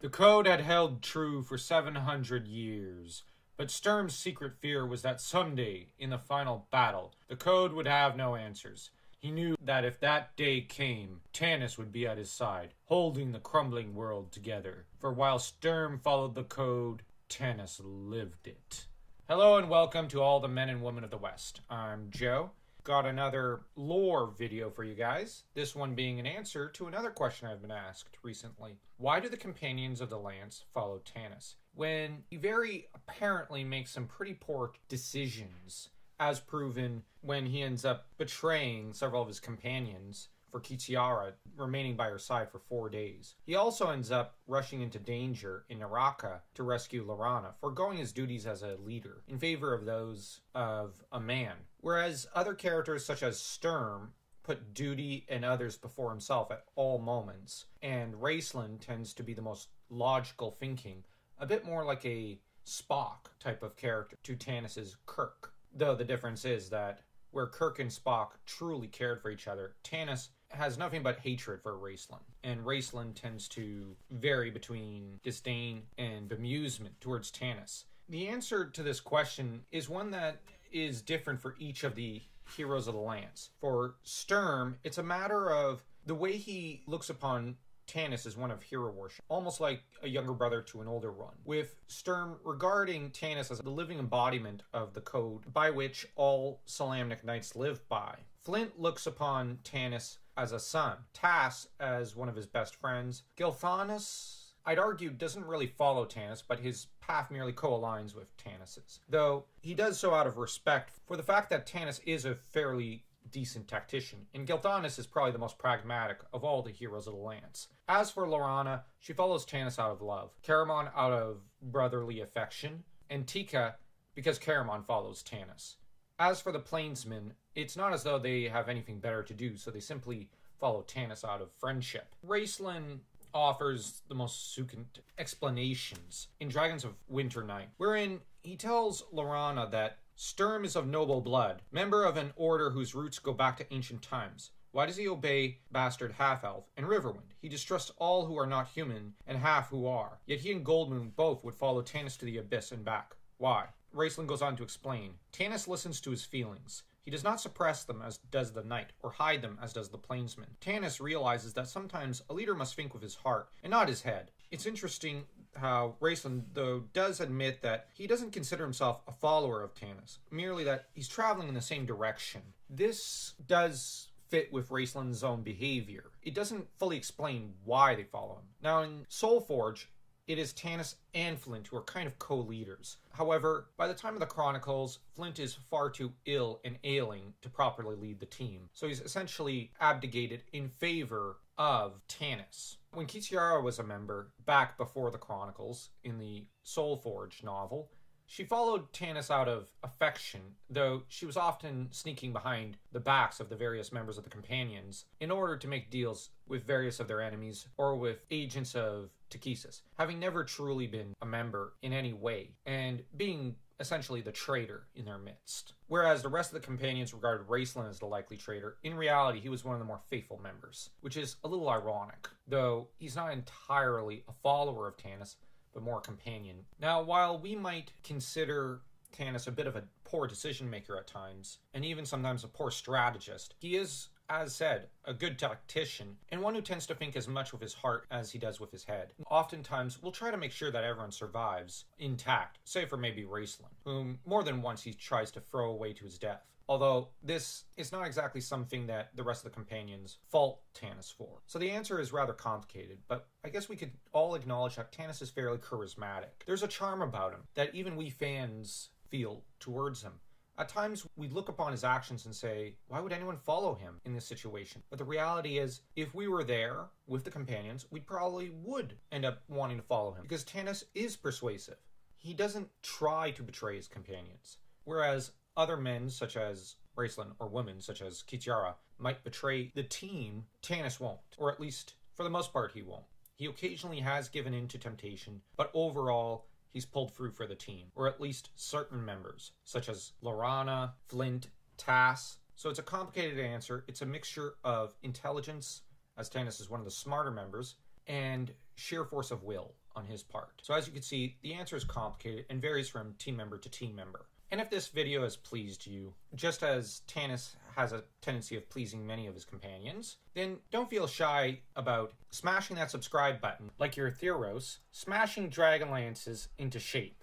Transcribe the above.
The code had held true for 700 years, but Sturm's secret fear was that someday, in the final battle, the code would have no answers. He knew that if that day came, Tanis would be at his side, holding the crumbling world together. For while Sturm followed the code, Tanis lived it. Hello and welcome to all the men and women of the West. I'm Joe. Got another lore video for you guys. This one being an answer to another question I've been asked recently. Why do the companions of the Lance follow Tanis? When he very apparently makes some pretty poor decisions, as proven when he ends up betraying several of his companions for Kitiara, remaining by her side for four days. He also ends up rushing into danger in Neraka to rescue Laurana, foregoing his duties as a leader in favor of those of a man. Whereas other characters such as Sturm put duty and others before himself at all moments, and Raistlin tends to be the most logical thinking, a bit more like a Spock type of character to Tanis's Kirk. Though the difference is that where Kirk and Spock truly cared for each other, Tanis has nothing but hatred for Raistlin, and Raistlin tends to vary between disdain and bemusement towards Tanis. The answer to this question is one that is different for each of the heroes of the Lance. For Sturm, it's a matter of the way he looks upon Tanis as one of hero worship, almost like a younger brother to an older one. With Sturm regarding Tanis as the living embodiment of the code by which all Solamnic knights live by. Flint looks upon Tanis as a son, Tass as one of his best friends, Gilthanas I'd argue doesn't really follow Tanis, but his path merely co-aligns with Tanis's. Though he does so out of respect for the fact that Tanis is a fairly decent tactician, and Gilthanas is probably the most pragmatic of all the heroes of the Lance. As for Laurana, she follows Tanis out of love, Caramon out of brotherly affection, and Tika because Caramon follows Tanis. As for the Plainsmen, it's not as though they have anything better to do, so they simply follow Tanis out of friendship. Raistlin offers the most succinct explanations in Dragons of Winter Night, wherein he tells Laurana that Sturm is of noble blood, member of an order whose roots go back to ancient times. Why does he obey bastard half elf and Riverwind? He distrusts all who are not human and half who are. Yet he and Goldmoon both would follow Tanis to the abyss and back. Why? Raistlin goes on to explain. Tanis listens to his feelings. He does not suppress them as does the knight, or hide them as does the plainsman. Tanis realizes that sometimes a leader must think with his heart and not his head. It's interesting how Raistlin, though, does admit that he doesn't consider himself a follower of Tanis, merely that he's traveling in the same direction. This does fit with Raistlin's own behavior. It doesn't fully explain why they follow him. Now, in Soulforge, it is Tanis and Flint who are kind of co leaders. However, by the time of the Chronicles, Flint is far too ill and ailing to properly lead the team, so he's essentially abdicated in favor of Tanis. When Kitiara was a member, back before the Chronicles, in the Soulforge novel, she followed Tanis out of affection, though she was often sneaking behind the backs of the various members of the Companions in order to make deals with various of their enemies or with agents of Takhisis, having never truly been a member in any way, and being essentially the traitor in their midst. Whereas the rest of the companions regarded Raistlin as the likely traitor, in reality, he was one of the more faithful members, which is a little ironic, though he's not entirely a follower of Tanis, but more a companion. Now, while we might consider Tanis a bit of a poor decision maker at times, and even sometimes a poor strategist, he is, as said, a good tactician, and one who tends to think as much with his heart as he does with his head. Oftentimes, we'll try to make sure that everyone survives intact, save for maybe Raistlin, whom more than once he tries to throw away to his death. Although this is not exactly something that the rest of the companions fault Tanis for. So the answer is rather complicated, but I guess we could all acknowledge that Tanis is fairly charismatic. There's a charm about him that even we fans feel towards him. At times, we look upon his actions and say, why would anyone follow him in this situation? But the reality is, if we were there with the companions, we probably would end up wanting to follow him because Tanis is persuasive. He doesn't try to betray his companions. Whereas other men, such as Raistlin, or women, such as Kitiara, might betray the team, Tanis won't. Or at least, for the most part, he won't. He occasionally has given in to temptation, but overall, he's pulled through for the team, or at least certain members, such as Laurana, Flint, Tass. So it's a complicated answer. It's a mixture of intelligence, as Tanis is one of the smarter members, and sheer force of will. on his part. So as you can see, the answer is complicated and varies from team member to team member. And if this video has pleased you, just as Tanis has a tendency of pleasing many of his companions, then don't feel shy about smashing that subscribe button like your Theros, smashing Dragonlances into shape.